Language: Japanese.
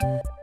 you